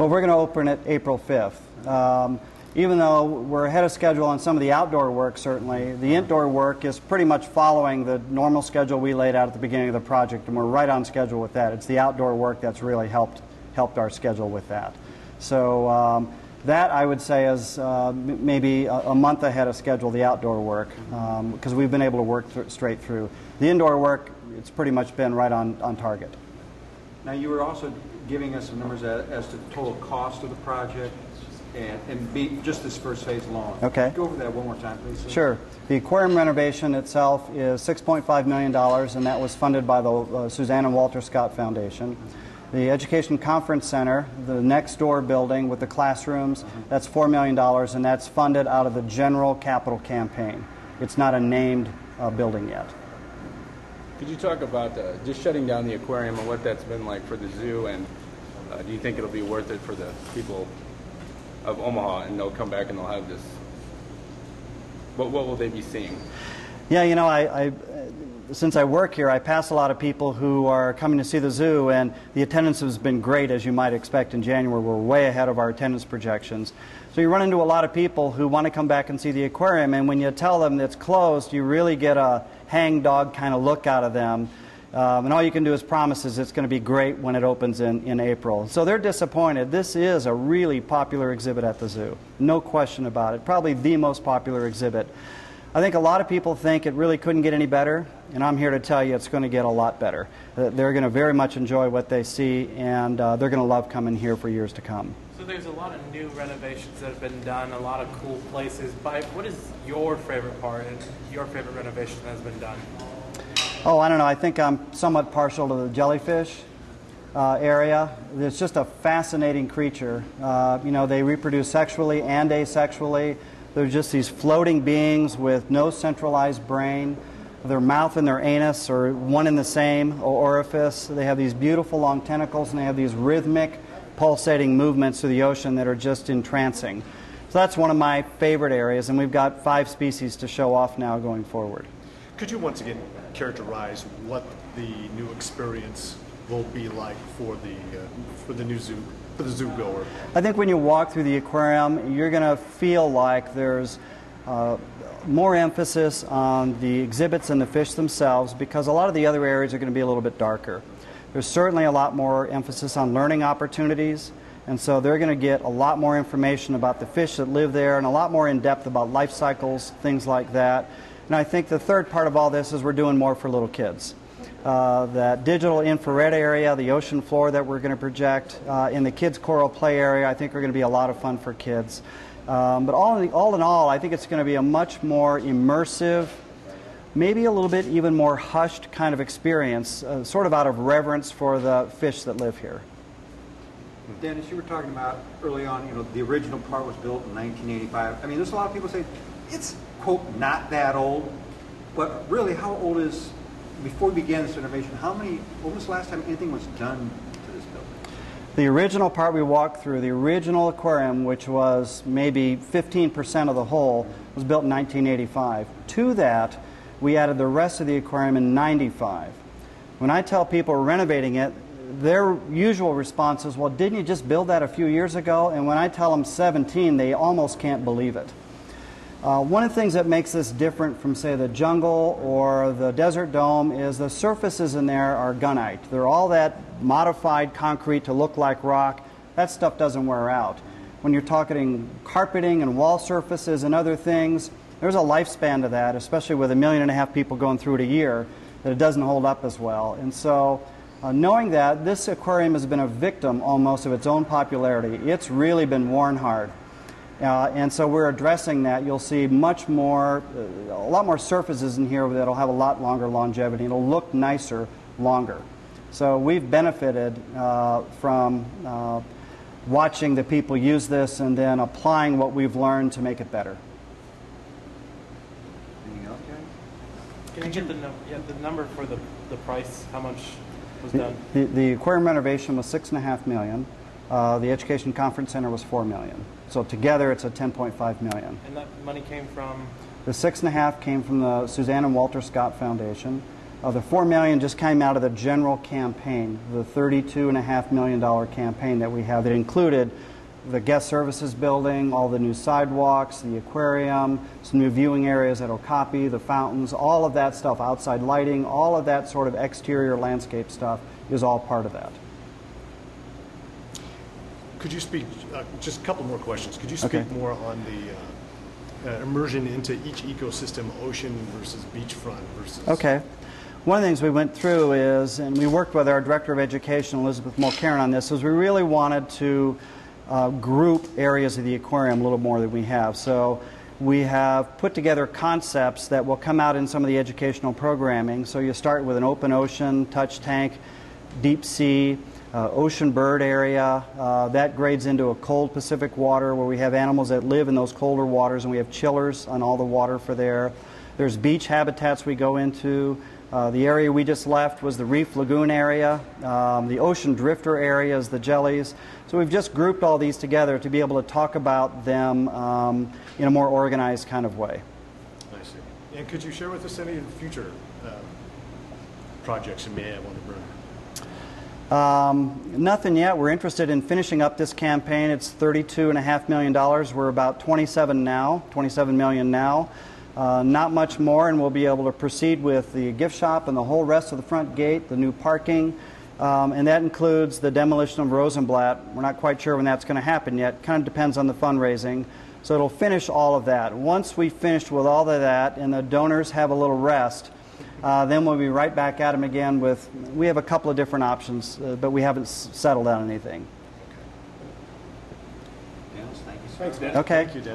Well, we're going to open it April 5th. Um, even though we're ahead of schedule on some of the outdoor work, certainly, the indoor work is pretty much following the normal schedule we laid out at the beginning of the project, and we're right on schedule with that. It's the outdoor work that's really helped, helped our schedule with that. So um, that, I would say, is uh, m- maybe a, a month ahead of schedule, the outdoor work, because we've been able to work th- straight through. The indoor work, it's pretty much been right on, on target. Now, you were also giving us some numbers as, as to the total cost of the project and, and be, just this first phase alone. Okay. Go over that one more time, please. sir. Sure. The aquarium renovation itself is $6.5 million, and that was funded by the uh, Suzanne and Walter Scott Foundation. The Education Conference Center, the next door building with the classrooms, that's $4 million, and that's funded out of the general capital campaign. It's not a named uh, building yet. Could you talk about uh, just shutting down the aquarium and what that's been like for the zoo, and uh, do you think it'll be worth it for the people of Omaha, and they'll come back and they'll have this? What what will they be seeing? Yeah, you know, I, I, since I work here, I pass a lot of people who are coming to see the zoo, and the attendance has been great, as you might expect in January. We're way ahead of our attendance projections. So you run into a lot of people who want to come back and see the aquarium, and when you tell them it's closed, you really get a hangdog kind of look out of them. Um, and all you can do is promises it's going to be great when it opens in, in April. So they're disappointed. This is a really popular exhibit at the zoo. No question about it. Probably the most popular exhibit. I think a lot of people think it really couldn't get any better, and I'm here to tell you it's going to get a lot better. They're going to very much enjoy what they see, and uh, they're going to love coming here for years to come. So there's a lot of new renovations that have been done, a lot of cool places. By what is your favorite part and your favorite renovation that has been done? Oh, I don't know. I think I'm somewhat partial to the jellyfish uh, area. It's just a fascinating creature. Uh, you know, they reproduce sexually and asexually. They're just these floating beings with no centralized brain. Their mouth and their anus are one and the same orifice. They have these beautiful long tentacles and they have these rhythmic, pulsating movements through the ocean that are just entrancing. So that's one of my favorite areas, and we've got five species to show off now going forward. Could you once again characterize what the new experience will be like for the uh, for the new zoo for the zoo goer? I think when you walk through the aquarium, you're going to feel like there's uh, more emphasis on the exhibits and the fish themselves because a lot of the other areas are going to be a little bit darker. There's certainly a lot more emphasis on learning opportunities, and so they're going to get a lot more information about the fish that live there and a lot more in depth about life cycles, things like that. And I think the third part of all this is we're doing more for little kids. Uh, that digital infrared area, the ocean floor that we're going to project uh, in the kids' coral play area, I think are going to be a lot of fun for kids. Um, but all in, all in all, I think it's going to be a much more immersive, maybe a little bit even more hushed kind of experience, uh, sort of out of reverence for the fish that live here. Dennis, you were talking about early on, you know, the original part was built in 1985. I mean, there's a lot of people say it's, quote, not that old. But really, how old is, before we began this renovation, how many, when was the last time anything was done to this building? The original part we walked through, the original aquarium, which was maybe 15% of the whole, was built in 1985. To that, we added the rest of the aquarium in 95. When I tell people renovating it, their usual response is, well, didn't you just build that a few years ago? And when I tell them 17, they almost can't believe it. Uh, one of the things that makes this different from, say, the jungle or the desert dome is the surfaces in there are gunite. They're all that modified concrete to look like rock. That stuff doesn't wear out. When you're talking carpeting and wall surfaces and other things, there's a lifespan to that, especially with a million and a half people going through it a year, that it doesn't hold up as well. And so, uh, knowing that, this aquarium has been a victim almost of its own popularity. It's really been worn hard. Uh, and so we're addressing that. You'll see much more, uh, a lot more surfaces in here that'll have a lot longer longevity. It'll look nicer longer. So we've benefited uh, from uh, watching the people use this and then applying what we've learned to make it better. Anything else, Jen? Can you get the, num- yeah, the number for the, the price? How much was done? The, the aquarium renovation was six and a half million. Uh, the Education Conference Center was four million. So together, it's a 10.5 million. And that money came from, The six and a half came from the Suzanne and Walter Scott Foundation. Uh, the four million just came out of the general campaign, the thirty-two and a half million dollar campaign that we have that included the guest services building, all the new sidewalks, the aquarium, some new viewing areas at Okapi, the fountains, all of that stuff, outside lighting, all of that sort of exterior landscape stuff is all part of that. Could you speak, uh, just a couple more questions. Could you speak Okay. more on the uh, uh, immersion into each ecosystem, ocean versus beachfront versus? Okay. One of the things we went through is, and we worked with our Director of Education, Elizabeth Mulkerrin, on this, is we really wanted to uh, group areas of the aquarium a little more than we have. So we have put together concepts that will come out in some of the educational programming. So you start with an open ocean, touch tank, deep sea, uh, ocean bird area. Uh, that grades into a cold Pacific water where we have animals that live in those colder waters, and we have chillers on all the water for there. There's beach habitats we go into. Uh, the area we just left was the reef lagoon area. Um, the ocean drifter area is the jellies. So we've just grouped all these together to be able to talk about them um, in a more organized kind of way. I see. And could you share with us any of the future uh, projects you may have on the burner? Um, nothing yet. We're interested in finishing up this campaign. It's $32.5 million. We're about 27 now, 27 million now. Uh, not much more, and we'll be able to proceed with the gift shop and the whole rest of the front gate, the new parking, um, and that includes the demolition of Rosenblatt. We're not quite sure when that's going to happen yet. Kind of depends on the fundraising. So it'll finish all of that. Once we've finished with all of that and the donors have a little rest, uh, then we'll be right back at them again with, we have a couple of different options, uh, but we haven't s- settled on anything. Dennis, thank you so Thanks, much. Dan. Okay. Thank you, Dan.